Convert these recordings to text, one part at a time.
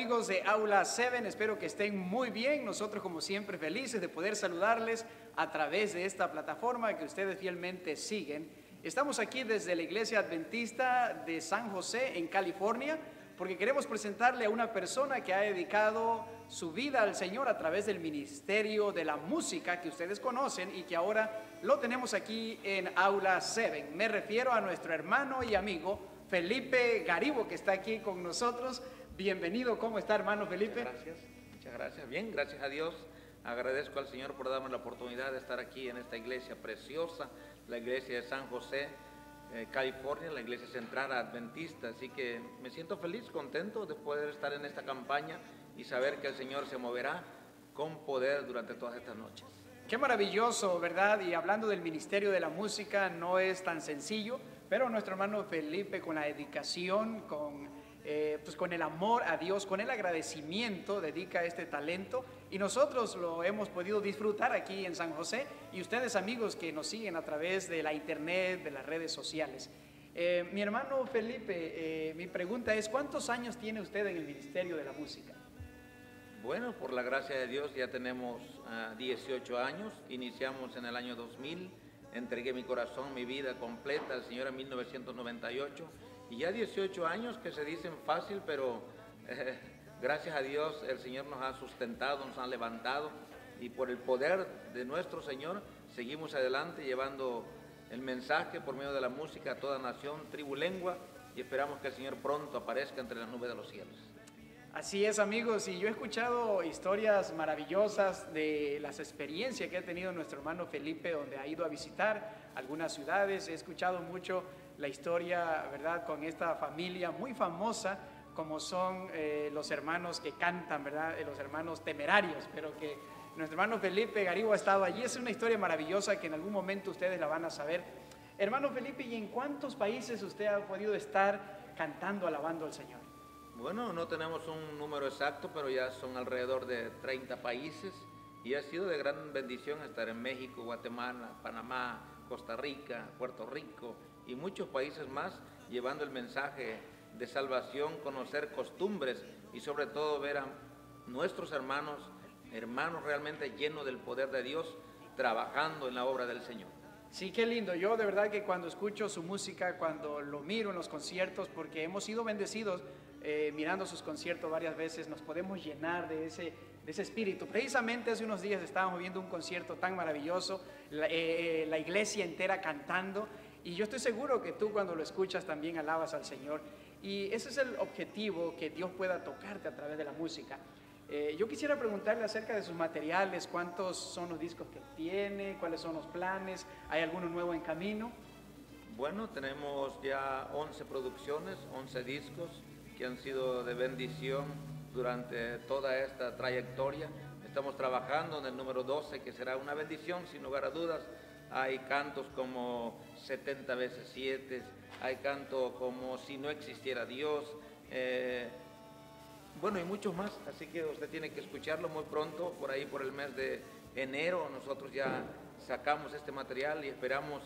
amigos de Aula 7? Espero que estén muy bien. Nosotros como siempre felices de poder saludarles a través de esta plataforma que ustedes fielmente siguen. Estamos aquí desde la Iglesia Adventista de San José en California porque queremos presentarle a una persona que ha dedicado su vida al Señor a través del ministerio de la música que ustedes conocen y que ahora lo tenemos aquí en Aula 7. Me refiero a nuestro hermano y amigo Felipe Garibo que está aquí con nosotros. Bienvenido, ¿cómo está hermano Felipe? Muchas gracias, muchas gracias. Bien, gracias a Dios. Agradezco al Señor por darme la oportunidad de estar aquí en esta iglesia preciosa, la iglesia de San José eh, California, la Iglesia Central Adventista. Así que me siento feliz, contento de poder estar en esta campaña y saber que el Señor se moverá con poder durante todas estas noches. Qué maravilloso, ¿verdad? Y hablando del ministerio de la música, no es tan sencillo, pero nuestro hermano Felipe con la dedicación, con eh, pues con el amor a Dios, con el agradecimiento, dedica este talento y nosotros lo hemos podido disfrutar aquí en San José y ustedes amigos que nos siguen a través de la internet, de las redes sociales. Eh, mi hermano Felipe, eh, mi pregunta es, ¿cuántos años tiene usted en el Ministerio de la Música? Bueno, por la gracia de Dios ya tenemos 18 ah, años, iniciamos en el año 2000, entregué mi corazón, mi vida completa al Señor en 1998 y ya 18 años que se dicen fácil, pero eh, gracias a Dios el Señor nos ha sustentado, nos ha levantado. Y por el poder de nuestro Señor seguimos adelante llevando el mensaje por medio de la música a toda nación, tribu, lengua. Y esperamos que el Señor pronto aparezca entre las nubes de los cielos. Así es amigos, y yo he escuchado historias maravillosas de las experiencias que ha tenido nuestro hermano Felipe, donde ha ido a visitar algunas ciudades, he escuchado mucho la historia, ¿verdad?, con esta familia muy famosa como son eh, los hermanos que cantan, ¿verdad?, eh, los hermanos temerarios, pero que nuestro hermano Felipe Garibo ha estado allí. Es una historia maravillosa que en algún momento ustedes la van a saber. Hermano Felipe, ¿y en cuántos países usted ha podido estar cantando, alabando al Señor? Bueno, no tenemos un número exacto, pero ya son alrededor de 30 países y ha sido de gran bendición estar en México, Guatemala, Panamá, Costa Rica, Puerto Rico, y muchos países más llevando el mensaje de salvación, conocer costumbres y sobre todo ver a nuestros hermanos, hermanos realmente llenos del poder de Dios, trabajando en la obra del Señor. Sí, qué lindo. Yo de verdad que cuando escucho su música, cuando lo miro en los conciertos, porque hemos sido bendecidos eh, mirando sus conciertos varias veces, nos podemos llenar de ese, de ese espíritu. Precisamente hace unos días estábamos viendo un concierto tan maravilloso, eh, eh, la iglesia entera cantando y yo estoy seguro que tú cuando lo escuchas también alabas al Señor. Y ese es el objetivo, que Dios pueda tocarte a través de la música. Eh, yo quisiera preguntarle acerca de sus materiales, cuántos son los discos que tiene, cuáles son los planes, ¿hay alguno nuevo en camino? Bueno, tenemos ya 11 producciones, 11 discos que han sido de bendición durante toda esta trayectoria. Estamos trabajando en el número 12, que será una bendición, sin lugar a dudas, hay cantos como 70 veces 7, hay cantos como Si no existiera Dios, eh, bueno, y muchos más, así que usted tiene que escucharlo muy pronto, por ahí por el mes de enero, nosotros ya sacamos este material y esperamos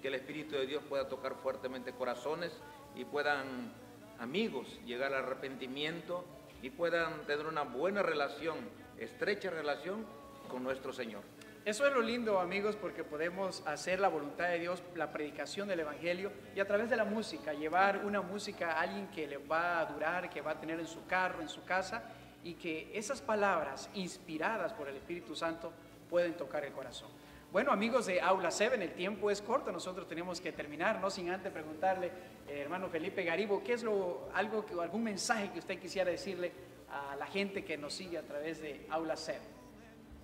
que el Espíritu de Dios pueda tocar fuertemente corazones y puedan amigos llegar al arrepentimiento y puedan tener una buena relación, estrecha relación con nuestro Señor. Eso es lo lindo, amigos, porque podemos hacer la voluntad de Dios, la predicación del Evangelio y a través de la música, llevar una música a alguien que le va a durar, que va a tener en su carro, en su casa, y que esas palabras inspiradas por el Espíritu Santo pueden tocar el corazón. Bueno, amigos de Aula 7, el tiempo es corto, nosotros tenemos que terminar, no sin antes preguntarle, eh, hermano Felipe Garibo, ¿qué es lo, algo que, algún mensaje que usted quisiera decirle a la gente que nos sigue a través de Aula 7?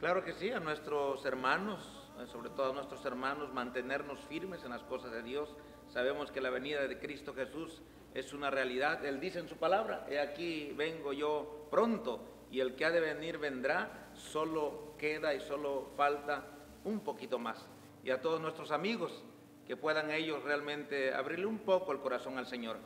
Claro que sí, a nuestros hermanos, eh, sobre todo a nuestros hermanos, mantenernos firmes en las cosas de Dios. Sabemos que la venida de Cristo Jesús es una realidad. Él dice en su palabra, he aquí vengo yo pronto y el que ha de venir vendrá, solo queda y solo falta un poquito más. Y a todos nuestros amigos, que puedan ellos realmente abrirle un poco el corazón al Señor.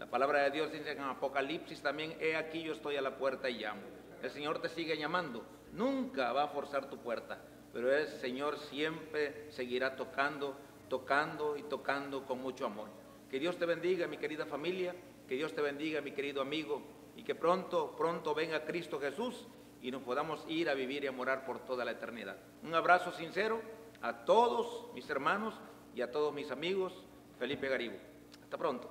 La palabra de Dios dice en Apocalipsis también, he aquí yo estoy a la puerta y llamo el Señor te sigue llamando. Nunca va a forzar tu puerta, pero el Señor siempre seguirá tocando, tocando y tocando con mucho amor. Que Dios te bendiga, mi querida familia, que Dios te bendiga, mi querido amigo, y que pronto, pronto venga Cristo Jesús y nos podamos ir a vivir y a morar por toda la eternidad. Un abrazo sincero a todos mis hermanos y a todos mis amigos. Felipe Garibo. Hasta pronto.